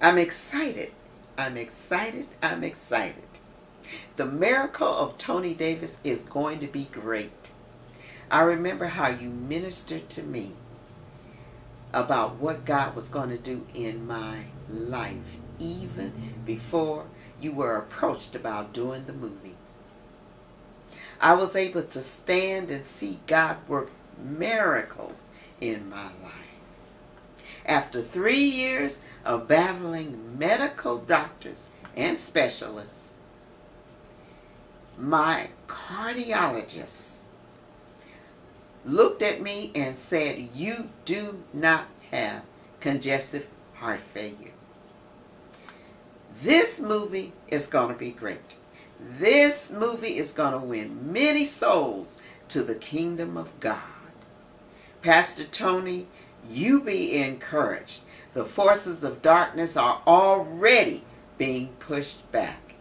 I'm excited. I'm excited. I'm excited. The miracle of Tony Davis is going to be great. I remember how you ministered to me about what God was going to do in my life, even before you were approached about doing the movie. I was able to stand and see God work miracles in my life. After three years of battling medical doctors and specialists, my cardiologist looked at me and said, you do not have congestive heart failure. This movie is going to be great. This movie is going to win many souls to the kingdom of God. Pastor Tony, you be encouraged. The forces of darkness are already being pushed back.